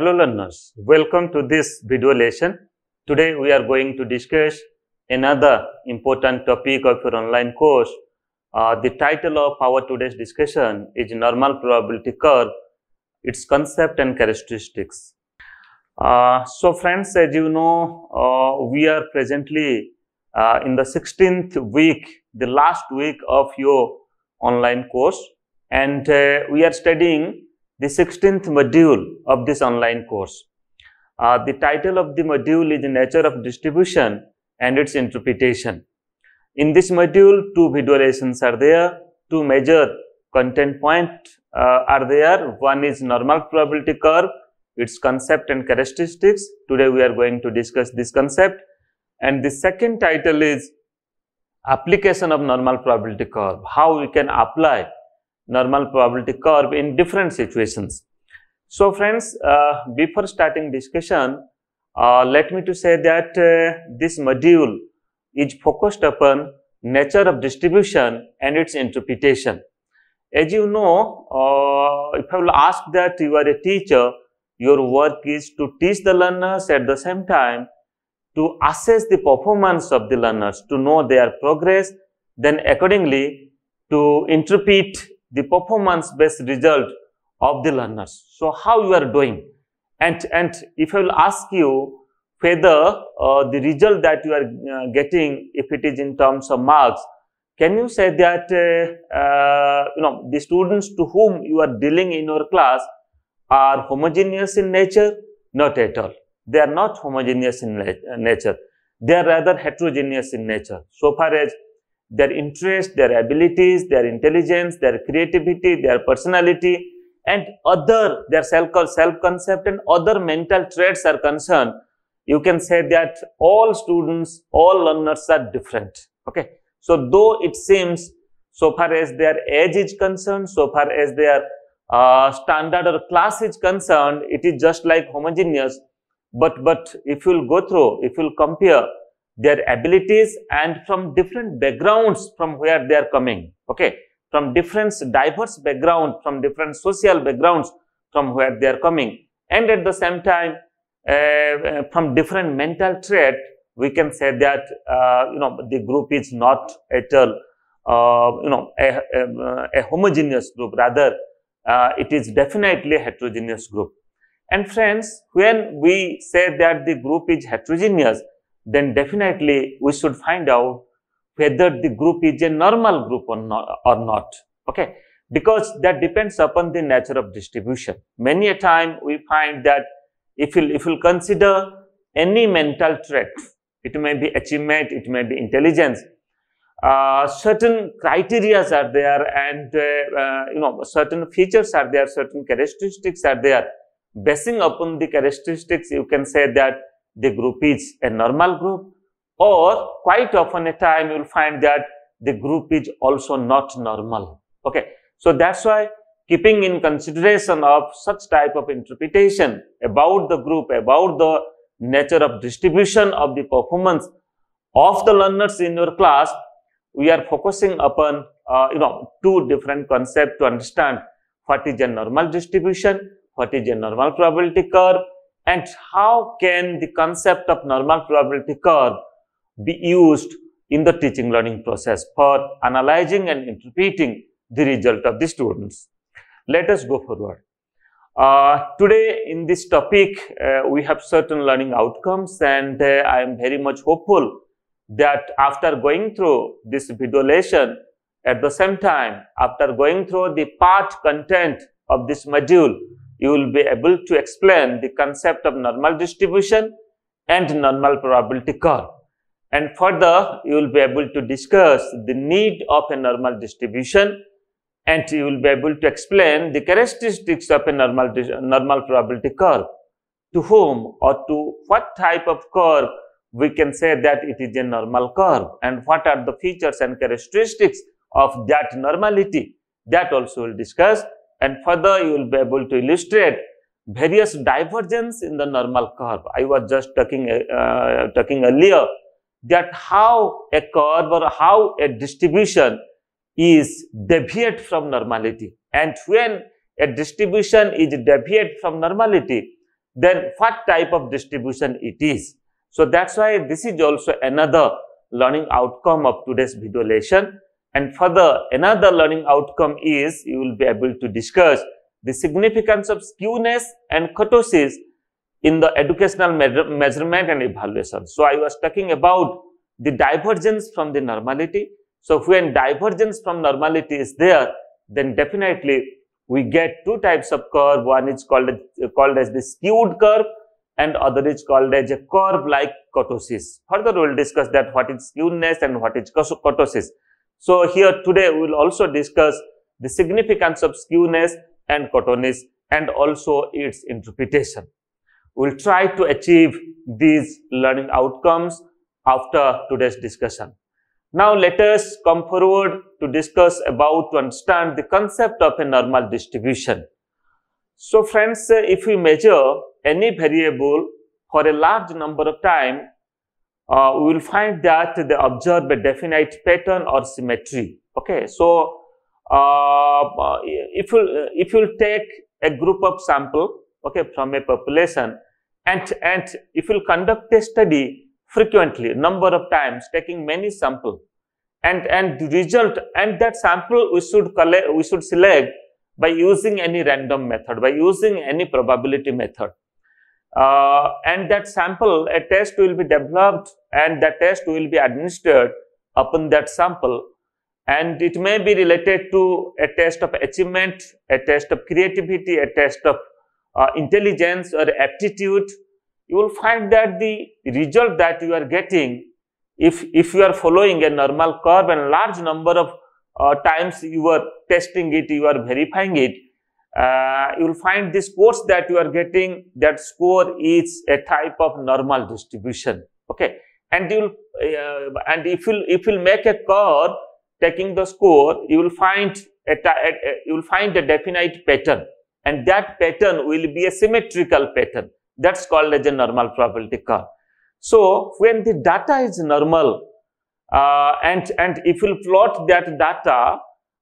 Hello learners, welcome to this video lesson. Today we are going to discuss another important topic of your online course. Uh, the title of our today's discussion is Normal Probability Curve, its concept and characteristics. Uh, so friends, as you know, uh, we are presently uh, in the 16th week, the last week of your online course and uh, we are studying the 16th module of this online course. Uh, the title of the module is Nature of Distribution and its Interpretation. In this module, two video lessons are there, two major content points uh, are there. One is normal probability curve, its concept and characteristics. Today we are going to discuss this concept. And the second title is application of normal probability curve, how we can apply normal probability curve in different situations. So friends, uh, before starting discussion, uh, let me to say that uh, this module is focused upon nature of distribution and its interpretation. As you know, uh, if I will ask that you are a teacher, your work is to teach the learners at the same time to assess the performance of the learners, to know their progress, then accordingly to interpret the performance based result of the learners. So, how you are doing and, and if I will ask you whether uh, the result that you are uh, getting if it is in terms of marks, can you say that uh, uh you know the students to whom you are dealing in your class are homogeneous in nature? Not at all. They are not homogeneous in nature. They are rather heterogeneous in nature. So far as their interest, their abilities, their intelligence, their creativity, their personality, and other, their self-concept and other mental traits are concerned, you can say that all students, all learners are different. Okay. So, though it seems so far as their age is concerned, so far as their uh, standard or class is concerned, it is just like homogeneous. But, but if you'll go through, if you'll compare their abilities and from different backgrounds from where they are coming. Okay. From different diverse background, from different social backgrounds from where they are coming. And at the same time, uh, uh, from different mental trait, we can say that, uh, you know, the group is not at all, uh, you know, a, a, a, homogeneous group. Rather, uh, it is definitely a heterogeneous group. And friends, when we say that the group is heterogeneous, then definitely we should find out whether the group is a normal group or not, or not. Okay. Because that depends upon the nature of distribution. Many a time we find that if you if you consider any mental trait, it may be achievement, it may be intelligence, uh, certain criterias are there and uh, uh, you know certain features are there, certain characteristics are there. Basing upon the characteristics, you can say that the group is a normal group or quite often a time you will find that the group is also not normal. Okay. So, that is why keeping in consideration of such type of interpretation about the group, about the nature of distribution of the performance of the learners in your class, we are focusing upon uh, you know two different concepts to understand what is a normal distribution, what is a normal probability curve and how can the concept of normal probability curve be used in the teaching learning process for analyzing and interpreting the result of the students. Let us go forward. Uh, today in this topic, uh, we have certain learning outcomes and uh, I am very much hopeful that after going through this video lesson, at the same time, after going through the part content of this module, you will be able to explain the concept of normal distribution and normal probability curve. And further, you will be able to discuss the need of a normal distribution and you will be able to explain the characteristics of a normal, normal probability curve. To whom or to what type of curve we can say that it is a normal curve and what are the features and characteristics of that normality that also we will discuss and further you will be able to illustrate various divergence in the normal curve. I was just talking, uh, talking earlier that how a curve or how a distribution is deviate from normality and when a distribution is deviate from normality then what type of distribution it is. So that's why this is also another learning outcome of today's video lesson. And further, another learning outcome is you will be able to discuss the significance of skewness and kurtosis in the educational measurement and evaluation. So I was talking about the divergence from the normality. So when divergence from normality is there, then definitely we get two types of curve. One is called, called as the skewed curve and other is called as a curve like kurtosis. Further we will discuss that what is skewness and what is kurtosis. So here today we will also discuss the significance of skewness and kurtosis and also its interpretation. We will try to achieve these learning outcomes after today's discussion. Now let us come forward to discuss about to understand the concept of a normal distribution. So friends, if we measure any variable for a large number of time, uh, we will find that they observe a definite pattern or symmetry. Okay, so uh, if you if you take a group of sample, okay, from a population, and and if you conduct a study frequently, number of times, taking many sample, and and the result and that sample we should collect, we should select by using any random method, by using any probability method. Uh, and that sample, a test will be developed and that test will be administered upon that sample. And it may be related to a test of achievement, a test of creativity, a test of uh, intelligence or aptitude, you will find that the result that you are getting, if, if you are following a normal curve and large number of uh, times you are testing it, you are verifying it, uh, you will find the scores that you are getting, that score is a type of normal distribution. Okay. And you will, uh, and if you if you make a curve taking the score, you will find a, a, a, you will find a definite pattern and that pattern will be a symmetrical pattern. That's called as a normal probability curve. So, when the data is normal uh, and, and if you plot that data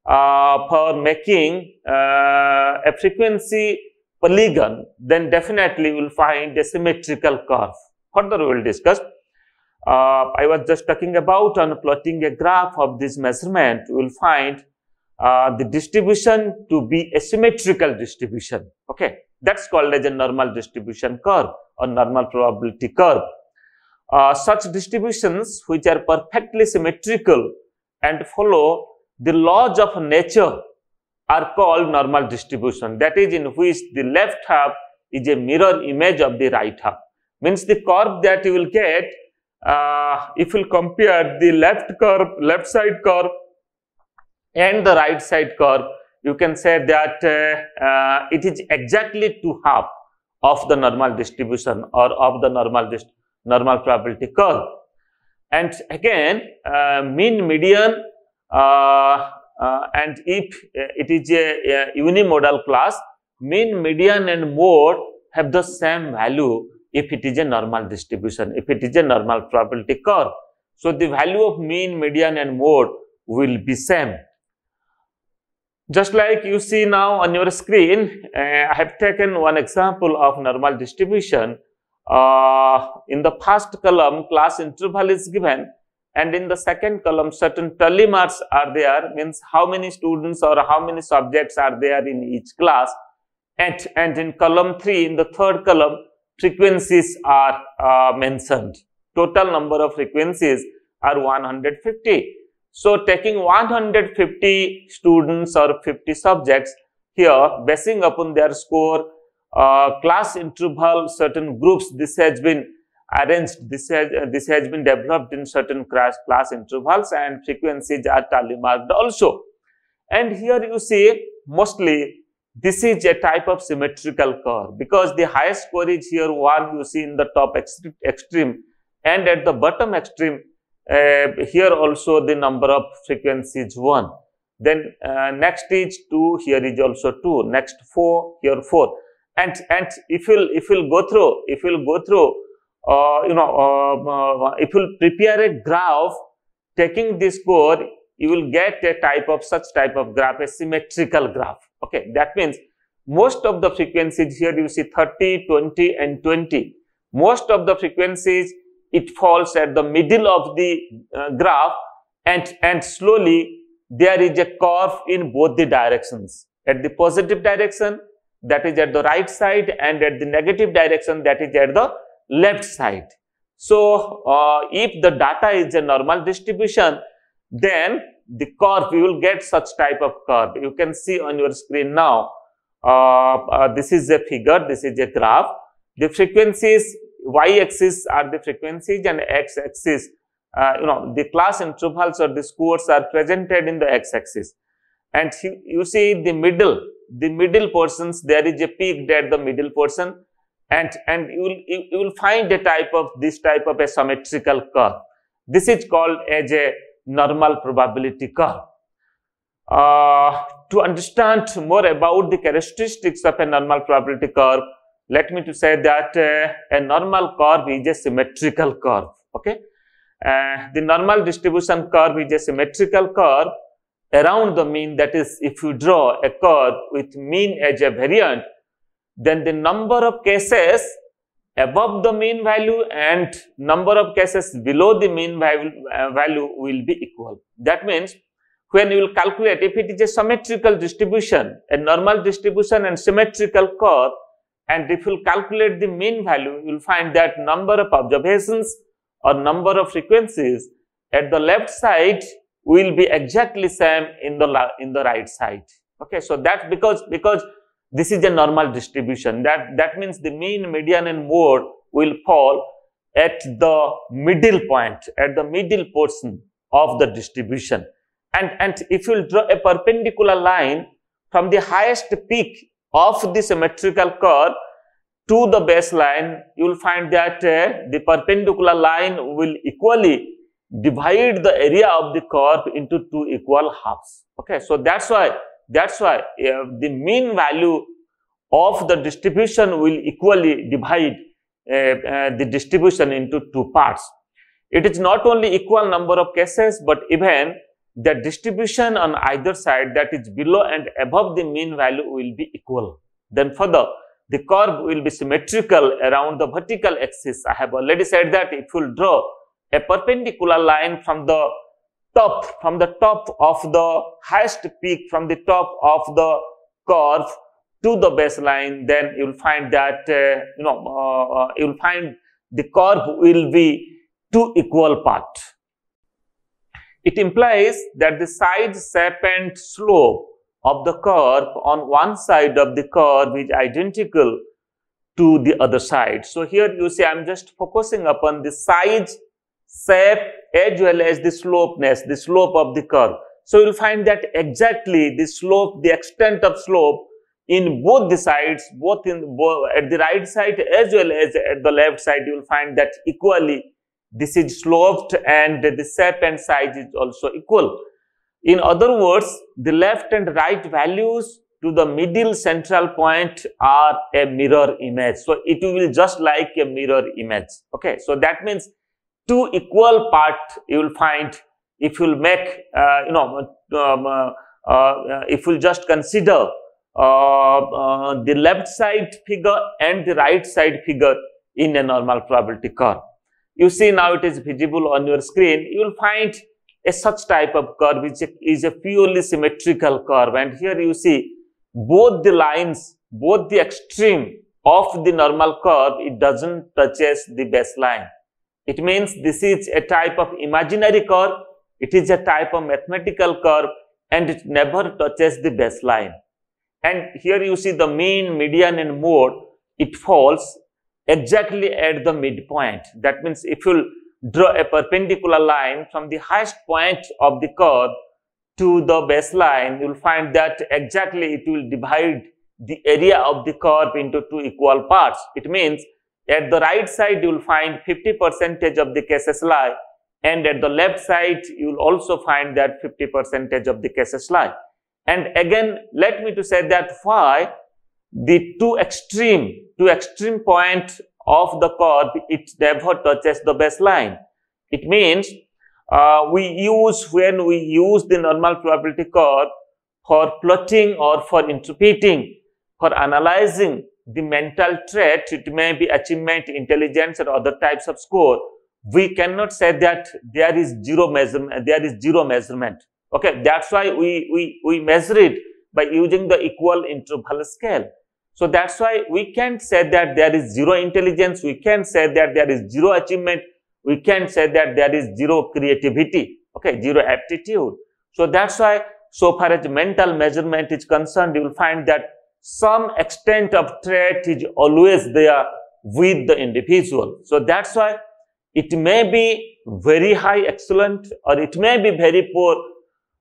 for making uh, a frequency polygon, then definitely you will find a symmetrical curve. Further we will discuss. Uh, I was just talking about on plotting a graph of this measurement, you will find uh, the distribution to be a symmetrical distribution. Okay, that's called as a normal distribution curve or normal probability curve. Uh, such distributions which are perfectly symmetrical and follow the laws of nature are called normal distribution. That is in which the left half is a mirror image of the right half. Means the curve that you will get, uh, if you compare the left curve, left side curve and the right side curve, you can say that uh, uh, it is exactly two half of the normal distribution or of the normal normal probability curve. And again, uh, mean median and if uh, it is a, a unimodal class, mean median and mode have the same value if it is a normal distribution, if it is a normal probability curve. So, the value of mean, median and mode will be same. Just like you see now on your screen, uh, I have taken one example of normal distribution. Uh, in the first column, class interval is given and in the second column, certain tally marks are there, means how many students or how many subjects are there in each class. And, and in column 3, in the third column, frequencies are uh, mentioned. Total number of frequencies are 150. So, taking 150 students or 50 subjects here, basing upon their score, uh, class interval, certain groups, this has been arranged. This has, uh, this has been developed in certain class, class intervals and frequencies are tally marked also. And here you see mostly this is a type of symmetrical curve because the highest score is here 1 you see in the top extreme and at the bottom extreme uh, here also the number of frequencies 1. Then uh, next is 2, here is also 2, next 4, here 4. And, and if you'll, if you'll go through, if you'll go through, you know, uh, uh, if you'll prepare a graph, taking this code, you will get a type of such type of graph, a symmetrical graph. Okay, that means most of the frequencies here you see 30, 20 and 20. Most of the frequencies it falls at the middle of the uh, graph and, and slowly there is a curve in both the directions. At the positive direction that is at the right side and at the negative direction that is at the left side. So, uh, if the data is a normal distribution then the curve you will get such type of curve. You can see on your screen now uh, uh, this is a figure, this is a graph. The frequencies y-axis are the frequencies and x-axis uh, you know the class intervals or the scores are presented in the x-axis and you, see the middle the middle portions there is a peak at the middle portion and and you will you, you will find a type of this type of a symmetrical curve this is called as a normal probability curve uh, to understand more about the characteristics of a normal probability curve, let me to say that uh, a normal curve is a symmetrical curve. Okay, uh, the normal distribution curve is a symmetrical curve around the mean. That is, if you draw a curve with mean as a variant, then the number of cases above the mean value and number of cases below the mean value, uh, value will be equal. That means when you will calculate if it is a symmetrical distribution, a normal distribution and symmetrical curve, and if you calculate the mean value, you will find that number of observations or number of frequencies at the left side will be exactly same in the in the right side. Okay, so that's because because this is a normal distribution. That that means the mean, median, and mode will fall at the middle point, at the middle portion of the distribution. And, and if you draw a perpendicular line from the highest peak of the symmetrical curve to the baseline, you will find that uh, the perpendicular line will equally divide the area of the curve into two equal halves. Okay, so that's why that's why uh, the mean value of the distribution will equally divide uh, uh, the distribution into two parts. It is not only equal number of cases, but even the distribution on either side that is below and above the mean value will be equal. Then further, the curve will be symmetrical around the vertical axis. I have already said that if you draw a perpendicular line from the top, from the top of the highest peak, from the top of the curve to the baseline, then you will find that, uh, you know, uh, uh, you will find the curve will be two equal part. It implies that the side shape and slope of the curve on one side of the curve is identical to the other side. So here you see I'm just focusing upon the size, shape as well as the slopeness, the slope of the curve. So you'll find that exactly the slope, the extent of slope in both the sides, both in both at the right side as well as at the left side, you will find that equally this is sloped and the shape and size is also equal. In other words, the left and right values to the middle central point are a mirror image. So, it will just like a mirror image. Okay. So, that means two equal part you will find if you will make, uh, you know, um, uh, uh, if you will just consider uh, uh, the left side figure and the right side figure in a normal probability curve. You see now it is visible on your screen, you will find a such type of curve which is a purely symmetrical curve. And here you see both the lines, both the extreme of the normal curve, it doesn't touches the baseline. It means this is a type of imaginary curve, it is a type of mathematical curve and it never touches the baseline. And here you see the mean, median and mode, it falls exactly at the midpoint. That means if you draw a perpendicular line from the highest point of the curve to the baseline, you will find that exactly it will divide the area of the curve into two equal parts. It means at the right side you will find 50 percentage of the cases lie and at the left side you will also find that 50 percentage of the cases lie. And again, let me to say that why the two extreme, two extreme point of the curve, it never touches the baseline. It means uh, we use, when we use the normal probability curve for plotting or for interpreting for analyzing the mental trait, it may be achievement, intelligence or other types of score. We cannot say that there is zero measurement, there is zero measurement. Okay, that's why we, we, we measure it by using the equal interval scale. So that's why we can't say that there is zero intelligence, we can't say that there is zero achievement, we can't say that there is zero creativity, okay, zero aptitude. So that's why so far as mental measurement is concerned, you will find that some extent of trait is always there with the individual. So that's why it may be very high excellent or it may be very poor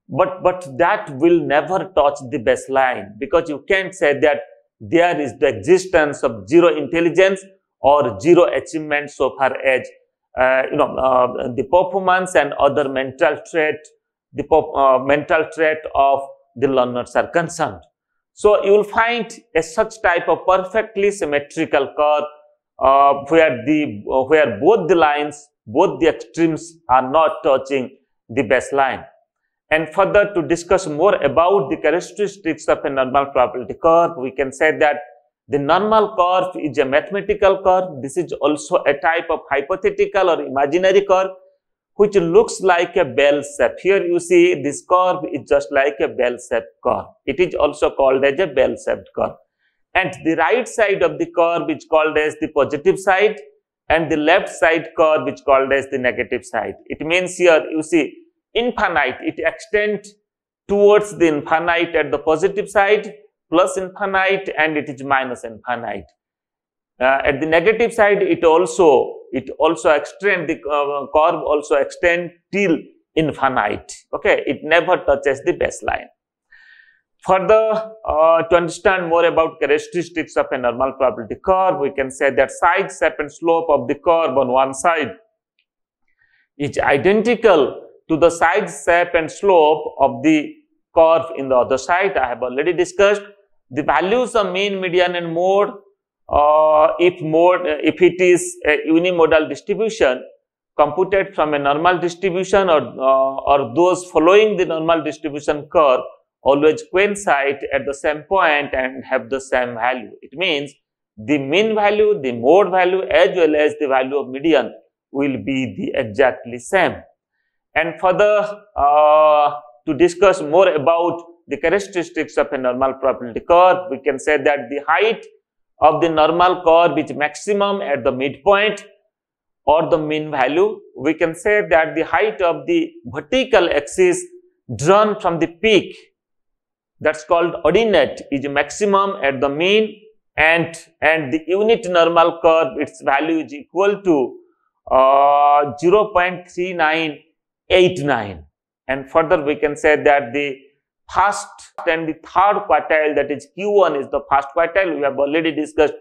but but that will never touch the baseline because you can't say that there is the existence of zero intelligence or zero achievement so far as uh, you know uh, the performance and other mental trait the uh, mental trait of the learners are concerned so you will find a such type of perfectly symmetrical curve uh, where the uh, where both the lines both the extremes are not touching the baseline and further to discuss more about the characteristics of a normal probability curve, we can say that the normal curve is a mathematical curve. This is also a type of hypothetical or imaginary curve which looks like a bell shape. Here you see this curve is just like a bell shaped curve. It is also called as a bell shaped curve. And the right side of the curve is called as the positive side and the left side curve is called as the negative side. It means here you see infinite, it extends towards the infinite at the positive side, plus infinite, and it is minus infinite. Uh, at the negative side, it also it also extend the uh, curve also extend till infinite. Okay, it never touches the baseline. Further, uh, to understand more about characteristics of a normal probability curve, we can say that size, shape, and slope of the curve on one side is identical to the side shape and slope of the curve in the other side. I have already discussed the values of mean, median and mode. Uh, if mode, if it is a unimodal distribution computed from a normal distribution or, uh, or those following the normal distribution curve always coincide at the same point and have the same value. It means the mean value, the mode value as well as the value of median will be the exactly same. And further, uh, to discuss more about the characteristics of a normal probability curve, we can say that the height of the normal curve is maximum at the midpoint or the mean value. We can say that the height of the vertical axis drawn from the peak that's called ordinate is maximum at the mean and and the unit normal curve its value is equal to uh, 0.39 8, 9. And further we can say that the first and the third quartile that is Q1 is the first quartile. We have already discussed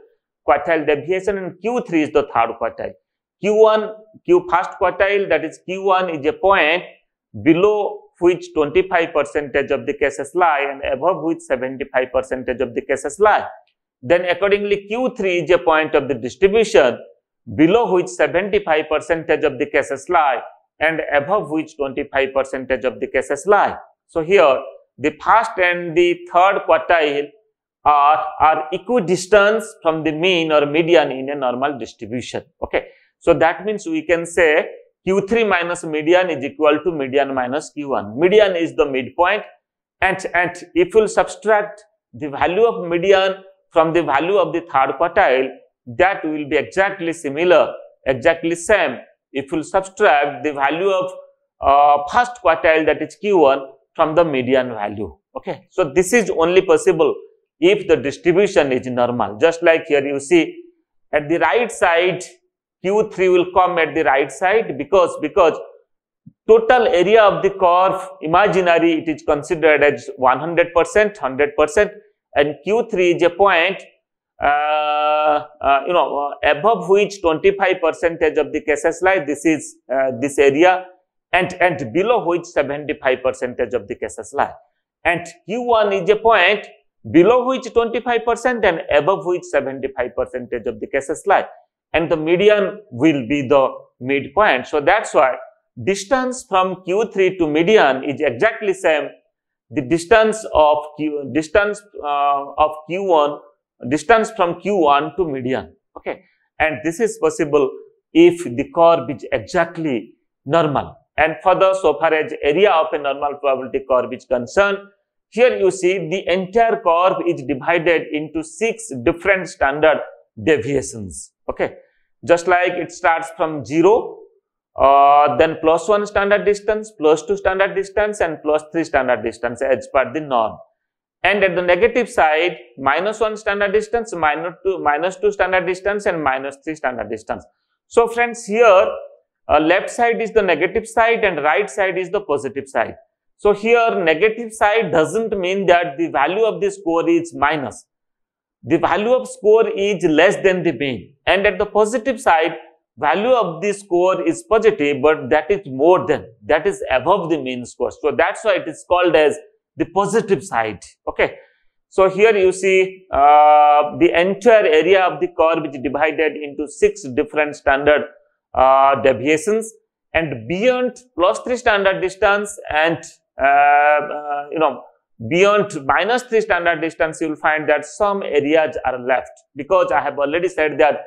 quartile deviation and Q3 is the third quartile. Q1, Q first quartile that is Q1 is a point below which 25 percentage of the cases lie and above which 75 percentage of the cases lie. Then accordingly Q3 is a point of the distribution below which 75 percentage of the cases lie and above which 25 percentage of the cases lie. So here the first and the third quartile are, are equidistant from the mean or median in a normal distribution. Okay. So that means we can say Q3 minus median is equal to median minus Q1. Median is the midpoint and, and if you subtract the value of median from the value of the third quartile, that will be exactly similar, exactly same if you subtract the value of uh, first quartile that is Q1 from the median value. Okay. So, this is only possible if the distribution is normal. Just like here you see at the right side Q3 will come at the right side because, because total area of the curve imaginary it is considered as 100 percent 100 percent and Q3 is a point uh, uh, you know, uh, above which 25 percentage of the cases lie, this is this area, and, and below which 75 percentage of the cases lie. And Q1 is a point below which 25 percent and above which 75 percentage of the cases lie. And the median will be the midpoint. So that's why distance from Q3 to median is exactly same the distance of q distance uh, of q1 distance from q1 to median okay and this is possible if the curve is exactly normal and further so far as area of a normal probability curve is concerned here you see the entire curve is divided into six different standard deviations okay just like it starts from 0 uh, then plus 1 standard distance, plus 2 standard distance and plus 3 standard distance as per the norm. And at the negative side, minus 1 standard distance, minus 2, minus 2 standard distance and minus 3 standard distance. So friends, here uh, left side is the negative side and right side is the positive side. So here negative side doesn't mean that the value of the score is minus. The value of score is less than the mean. And at the positive side, value of the score is positive, but that is more than, that is above the mean score. So that's why it is called as the positive side. Okay. So here you see uh, the entire area of the curve is divided into six different standard uh, deviations and beyond plus 3 standard distance and uh, uh you know beyond minus 3 standard distance you will find that some areas are left because I have already said that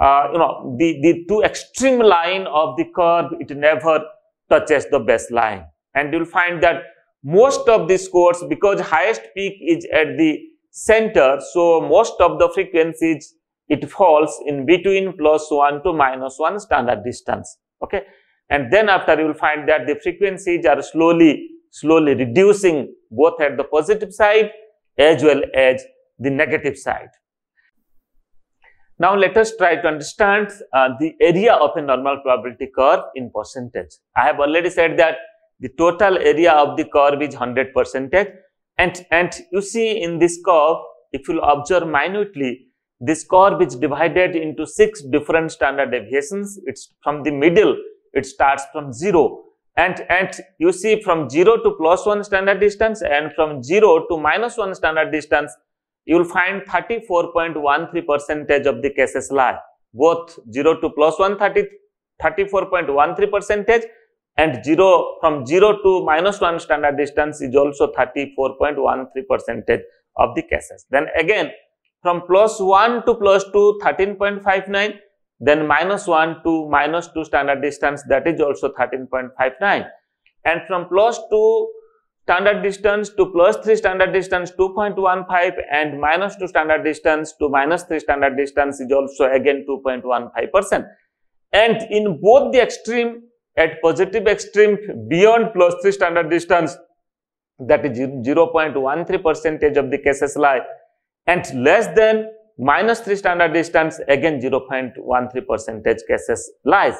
uh, you know, the, the two extreme line of the curve, it never touches the baseline. And you'll find that most of the scores, because highest peak is at the center, so most of the frequencies, it falls in between plus 1 to minus 1 standard distance. Okay. And then after you will find that the frequencies are slowly, slowly reducing both at the positive side as well as the negative side. Now let us try to understand uh, the area of a normal probability curve in percentage. I have already said that the total area of the curve is 100 percentage and, and you see in this curve, if you observe minutely, this curve is divided into six different standard deviations. It's from the middle, it starts from 0 and, and you see from 0 to plus 1 standard distance and from 0 to minus 1 standard distance you will find 34.13 percentage of the cases lie. Both 0 to plus 1 30, 34.13 percentage and 0 from 0 to minus 1 standard distance is also 34.13 percentage of the cases. Then again from plus 1 to plus 2 13.59 then minus 1 to minus 2 standard distance that is also 13.59 and from plus 2 standard distance to plus 3 standard distance 2.15 and minus 2 standard distance to minus 3 standard distance is also again 2.15 percent. And in both the extreme at positive extreme beyond plus 3 standard distance that is 0.13 percentage of the cases lie and less than minus 3 standard distance again 0.13 percentage cases lies.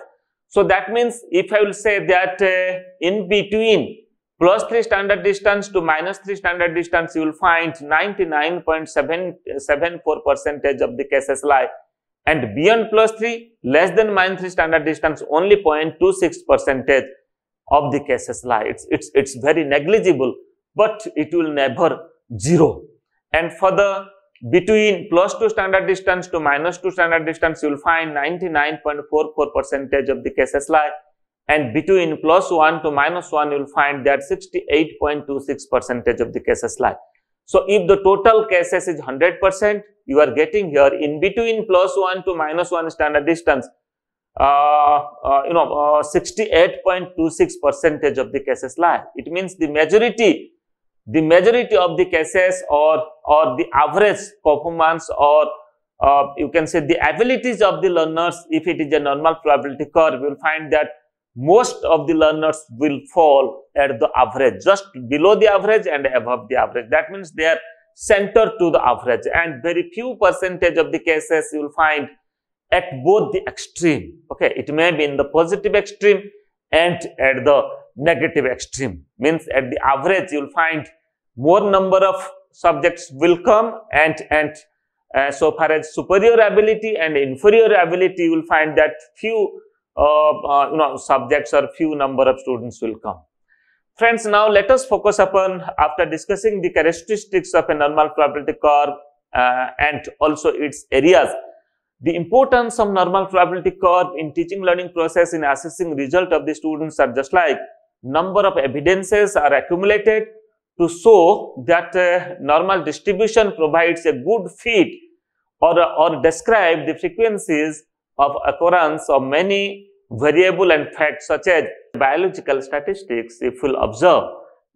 So that means if I will say that uh, in between plus 3 standard distance to minus 3 standard distance, you will find 99.774 percentage of the cases lie. And beyond plus 3, less than minus 3 standard distance, only 0.26 percentage of the cases lie. It's, it's, it's very negligible, but it will never zero. And for the between plus 2 standard distance to minus 2 standard distance, you will find 99.44 percentage of the cases lie and between plus 1 to minus 1 you will find that 68.26 percentage of the cases lie. So, if the total cases is 100 percent you are getting here in between plus 1 to minus 1 standard distance uh, uh, you know uh, 68.26 percentage of the cases lie. It means the majority the majority of the cases or or the average performance or uh, you can say the abilities of the learners if it is a normal probability curve you will find that most of the learners will fall at the average, just below the average and above the average. That means they are centered to the average and very few percentage of the cases you will find at both the extreme. Okay, it may be in the positive extreme and at the negative extreme. Means at the average you will find more number of subjects will come and and uh, so far as superior ability and inferior ability you will find that few uh, uh, you know, subjects or few number of students will come. Friends, now let us focus upon, after discussing the characteristics of a normal probability curve uh, and also its areas, the importance of normal probability curve in teaching learning process in assessing result of the students are just like number of evidences are accumulated to show that uh, normal distribution provides a good fit or, or describe the frequencies of occurrence of many variable and facts such as biological statistics if we observe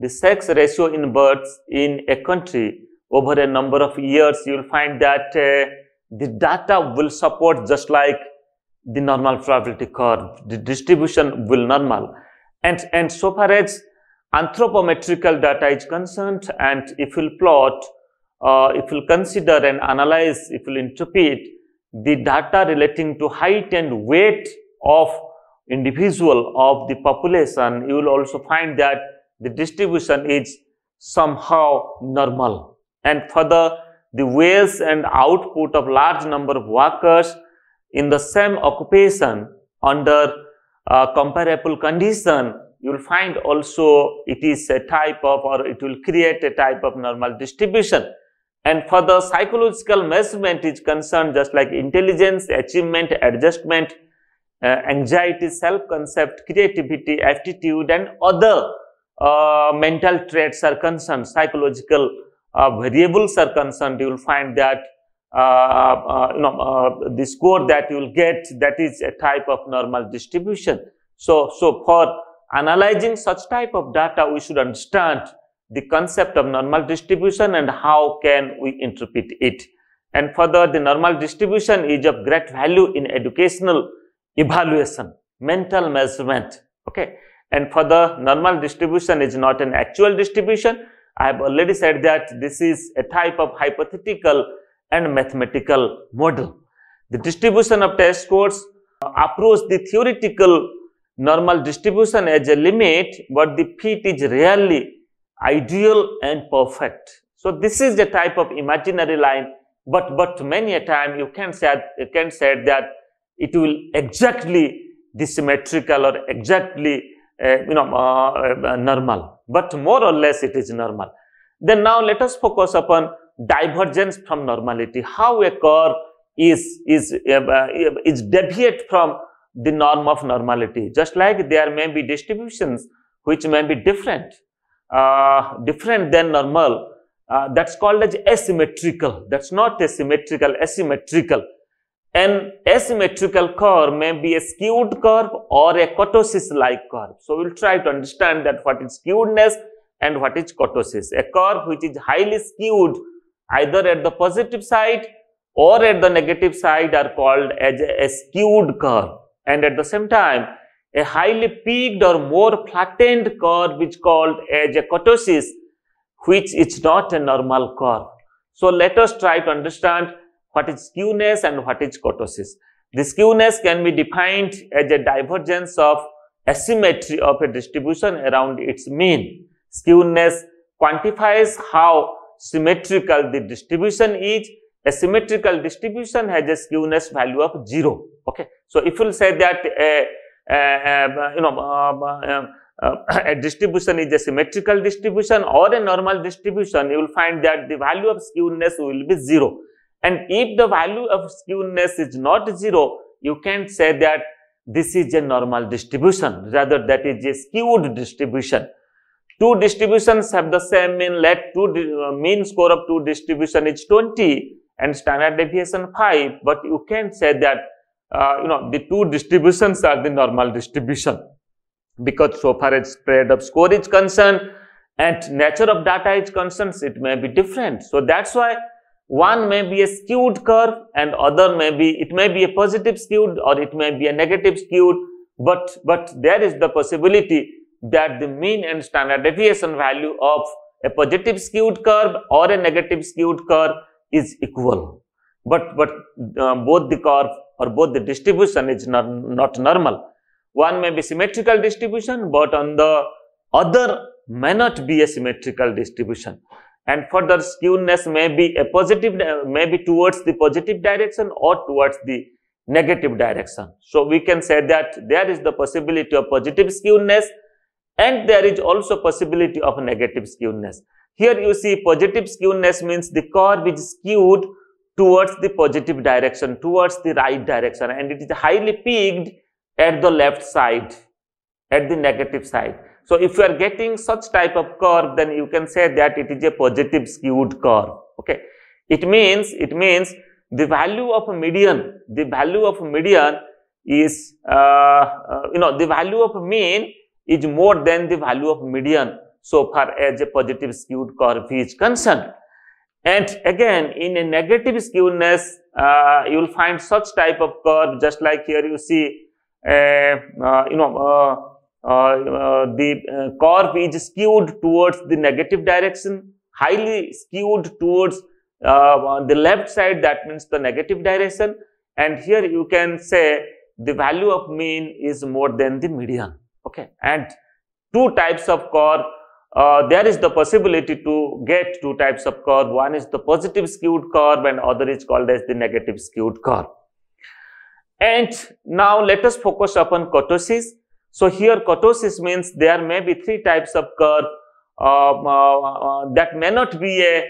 the sex ratio in births in a country over a number of years you will find that uh, the data will support just like the normal probability curve. The distribution will normal and and so far as anthropometrical data is concerned and if we plot uh, if we consider and analyze if we interpret the data relating to height and weight of individual of the population, you will also find that the distribution is somehow normal. And further, the waste and output of large number of workers in the same occupation under uh, comparable condition, you will find also it is a type of or it will create a type of normal distribution. And for the psychological measurement is concerned just like intelligence, achievement, adjustment, uh, anxiety, self-concept, creativity, aptitude and other uh, mental traits are concerned, psychological uh, variables are concerned, you will find that you know, uh, the score that you will get that is a type of normal distribution. So, so for analyzing such type of data, we should understand the concept of normal distribution and how can we interpret it. And further, the normal distribution is of great value in educational evaluation, mental measurement. Okay. And for the normal distribution is not an actual distribution. I have already said that this is a type of hypothetical and mathematical model. The distribution of test scores approach the theoretical normal distribution as a limit, but the fit is rarely ideal and perfect. So this is the type of imaginary line, but but many a time you can say you can say that it will exactly the symmetrical or exactly uh, you know uh, uh, normal, but more or less it is normal. Then now let us focus upon divergence from normality. How a curve is is uh, uh, is deviate from the norm of normality. Just like there may be distributions which may be different uh, different than normal, uh, that's called as asymmetrical. That's not asymmetrical, asymmetrical. An asymmetrical curve may be a skewed curve or a kurtosis-like curve. So, we'll try to understand that what is skewedness and what is kurtosis. A curve which is highly skewed either at the positive side or at the negative side are called as a, skewed curve. And at the same time, a highly peaked or more flattened curve which called as a kurtosis, which is not a normal curve. So let us try to understand what is skewness and what is kurtosis. The skewness can be defined as a divergence of asymmetry of a distribution around its mean. Skewness quantifies how symmetrical the distribution is. A symmetrical distribution has a skewness value of 0. Okay. So, if you will say that a uh, uh, you know, uh, a distribution is a symmetrical distribution or a normal distribution, you will find that the value of skewness will be 0. And if the value of skewness is not 0, you can say that this is a normal distribution, rather that is a skewed distribution. Two distributions have the same mean, let two mean score of two distribution is 20 and standard deviation 5, but you can say that uh, you know, the two distributions are the normal distribution because so far as spread of score is concerned and nature of data is concerned, it may be different. So that's why one may be a skewed curve and other may be, it may be a positive skewed or it may be a negative skewed, but, but there is the possibility that the mean and standard deviation value of a positive skewed curve or a negative skewed curve is equal. But, but uh, both the curve or both the distribution is not, not normal. One may be symmetrical distribution, but on the other may not be a symmetrical distribution. And further skewness may be a positive, may be towards the positive direction or towards the negative direction. So, we can say that there is the possibility of positive skewness and there is also possibility of negative skewness. Here you see positive skewness means the curve is skewed towards the positive direction, towards the right direction and it is highly peaked at the left side, at the negative side. So if you are getting such type of curve, then you can say that it is a positive skewed curve. Okay. It means, it means the value of a median, the value of median is, uh, uh, you know, the value of mean is more than the value of median so far as a positive skewed curve is concerned. And again, in a negative skewness, uh, you will find such type of curve just like here you see, uh, uh, you know, uh, uh, the curve is skewed towards the negative direction, highly skewed towards the left side, that means the negative direction. And here you can say the value of mean is more than the median. Okay. And two types of curve uh, there is the possibility to get two types of curve. One is the positive skewed curve and other is called as the negative skewed curve. And now let us focus upon kurtosis. So here kurtosis means there may be three types of curve um, uh, uh, that may not be a,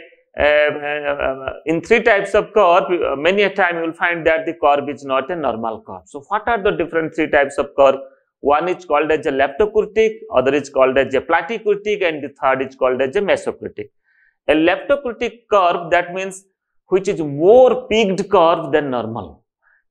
in three types of curve, many a time you will find that the curve is not a normal curve. So what are the different three types of curve? One is called as a leptokurtic, other is called as a platykurtic and the third is called as a mesokurtic. A leptokurtic curve that means which is more peaked curve than normal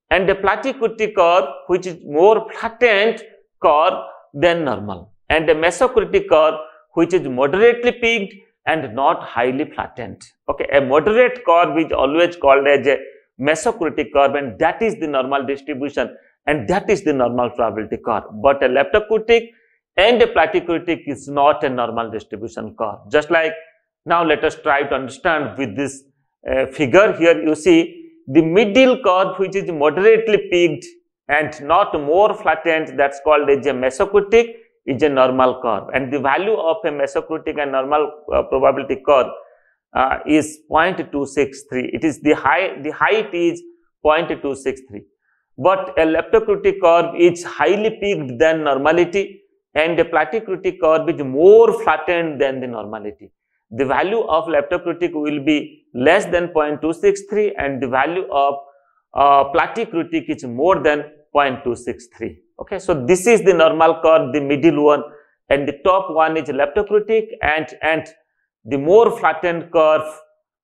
and a platykurtic curve which is more flattened curve than normal and a mesokurtic curve which is moderately peaked and not highly flattened. Okay, a moderate curve is always called as a mesokurtic curve and that is the normal distribution and that is the normal probability curve. But a leptokurtic and a platykurtic is not a normal distribution curve. Just like now let us try to understand with this uh, figure here you see the middle curve which is moderately peaked and not more flattened that's called as a mesokurtic is a normal curve and the value of a mesokurtic and normal uh, probability curve uh, is 0.263 it is the high the height is 0.263 but a leptokurtic curve is highly peaked than normality and a platykurtic curve is more flattened than the normality. The value of leptokurtic will be less than 0.263 and the value of uh, is more than 0.263. Okay, so this is the normal curve, the middle one and the top one is leptokurtic and, and the more flattened curve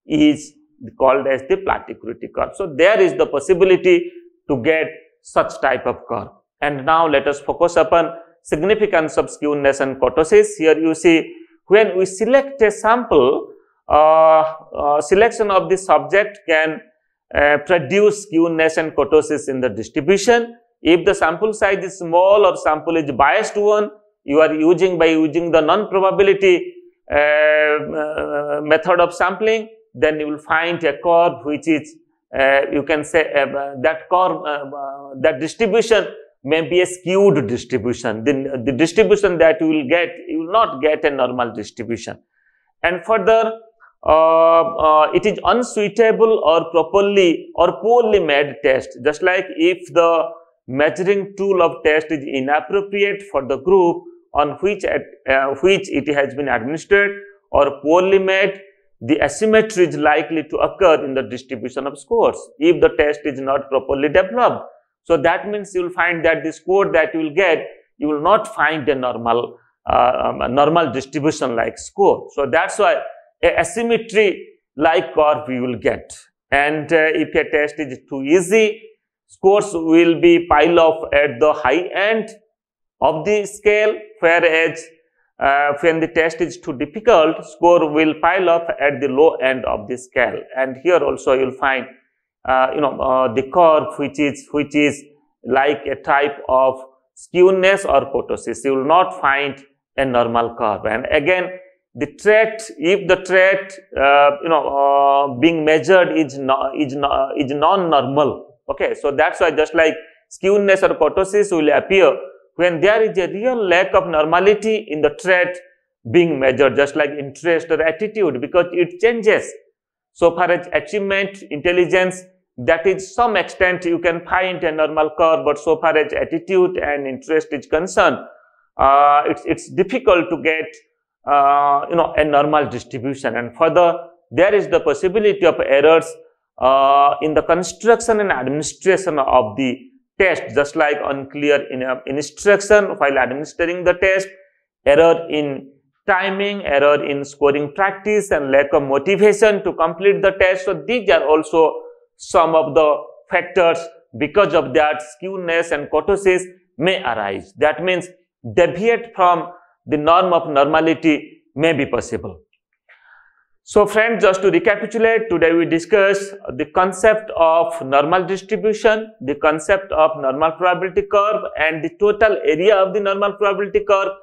is called as the platykurtic curve. So there is the possibility to get such type of curve. And now let us focus upon significance of skewness and kurtosis. Here you see when we select a sample, uh, uh, selection of the subject can uh, produce skewness and kurtosis in the distribution. If the sample size is small or sample is biased one, you are using by using the non-probability uh, uh, method of sampling, then you will find a curve which is you can say uh, that uh, that distribution may be a skewed distribution. The, the distribution that you will get, you will not get a normal distribution. And further, uh, uh, it is unsuitable or properly or poorly made test. Just like if the measuring tool of test is inappropriate for the group on which, at, uh, which it has been administered or poorly made, the asymmetry is likely to occur in the distribution of scores if the test is not properly developed. So that means you will find that the score that you will get, you will not find a normal, uh, um, a normal distribution like score. So that's why a asymmetry like curve you will get. And uh, if a test is too easy, scores will be pile up at the high end of the scale, whereas uh, when the test is too difficult, score will pile up at the low end of the scale. And here also you will find, uh, you know, uh, the curve which is, which is like a type of skewness or kurtosis. You will not find a normal curve. And again, the trait, if the trait, uh, you know, uh, being measured is, no, is, no, is non-normal. Okay, so that's why just like skewness or kurtosis will appear when there is a real lack of normality in the trait being measured just like interest or attitude because it changes. So far as achievement, intelligence, that is some extent you can find a normal curve, but so far as attitude and interest is concerned, uh, it's, it's difficult to get, uh, you know, a normal distribution. And further, there is the possibility of errors uh, in the construction and administration of the test just like unclear in instruction while administering the test error in timing, error in scoring practice and lack of motivation to complete the test. So these are also some of the factors because of that skewness and kurtosis may arise. That means deviate from the norm of normality may be possible. So friends, just to recapitulate, today we discuss the concept of normal distribution, the concept of normal probability curve and the total area of the normal probability curve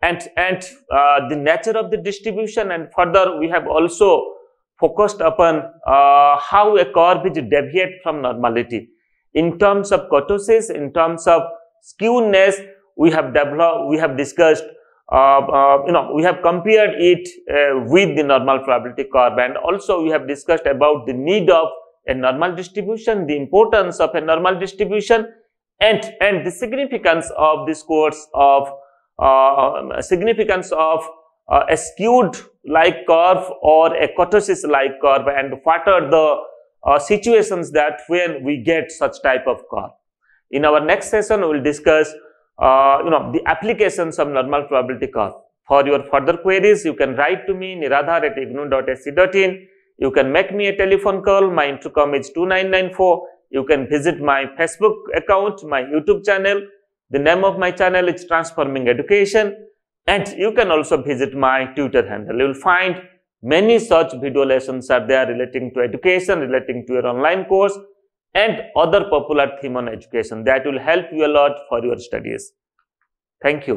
and, and uh, the nature of the distribution and further we have also focused upon uh, how a curve is deviate from normality. In terms of kurtosis, in terms of skewness, we have developed, we have discussed, you know, we have compared it uh, with the normal probability curve and also we have discussed about the need of a normal distribution, the importance of a normal distribution and, and the significance of this course of uh, significance of uh, a skewed like curve or a kurtosis like curve and what are the uh, situations that when we get such type of curve. In our next session, we will discuss uh, you know the applications of normal probability curve. For your further queries, you can write to me niradhar at ignou.ac.in. You can make me a telephone call. My intercom is 2994. You can visit my Facebook account, my YouTube channel. The name of my channel is Transforming Education. And you can also visit my Twitter handle. You will find many such video lessons are there relating to education, relating to your online course and other popular theme on education that will help you a lot for your studies. Thank you.